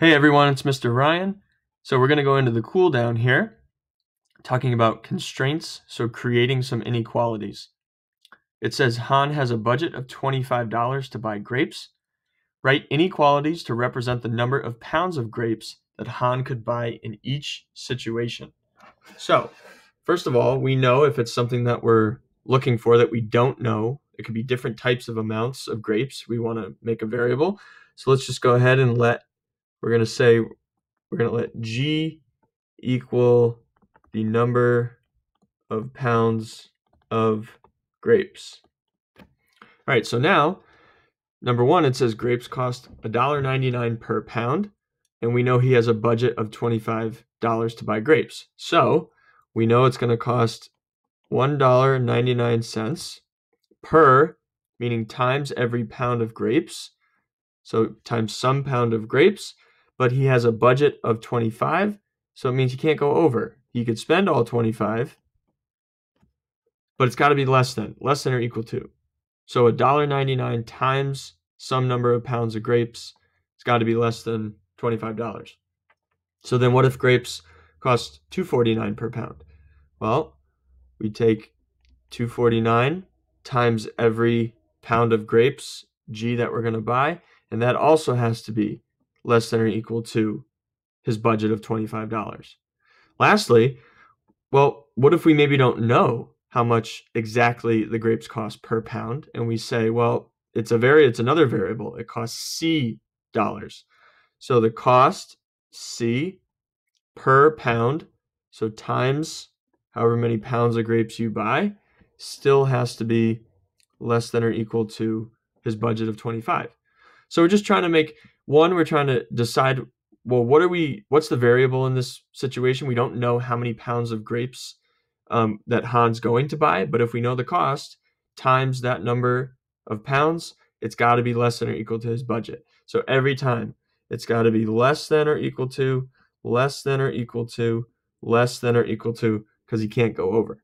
Hey everyone, it's Mr. Ryan. So we're going to go into the cool down here, talking about constraints, so creating some inequalities. It says Han has a budget of $25 to buy grapes. Write inequalities to represent the number of pounds of grapes that Han could buy in each situation. So, first of all, we know if it's something that we're looking for that we don't know, it could be different types of amounts of grapes. We want to make a variable. So let's just go ahead and let we're going to say we're going to let G equal the number of pounds of grapes. All right, so now, number one, it says grapes cost $1.99 per pound, and we know he has a budget of $25 to buy grapes. So we know it's going to cost $1.99 per, meaning times every pound of grapes. So times some pound of grapes but he has a budget of 25, so it means he can't go over. He could spend all 25, but it's got to be less than, less than or equal to. So $1.99 times some number of pounds of grapes, it's got to be less than $25. So then what if grapes cost 249 per pound? Well, we take 249 times every pound of grapes, G that we're going to buy, and that also has to be less than or equal to his budget of $25. Lastly, well, what if we maybe don't know how much exactly the grapes cost per pound and we say, well, it's a very it's another variable. It costs C dollars. So the cost C per pound, so times however many pounds of grapes you buy, still has to be less than or equal to his budget of 25. So we're just trying to make one, we're trying to decide well, what are we? What's the variable in this situation? We don't know how many pounds of grapes um, that Han's going to buy, but if we know the cost times that number of pounds, it's got to be less than or equal to his budget. So every time it's got to be less than or equal to, less than or equal to, less than or equal to, because he can't go over.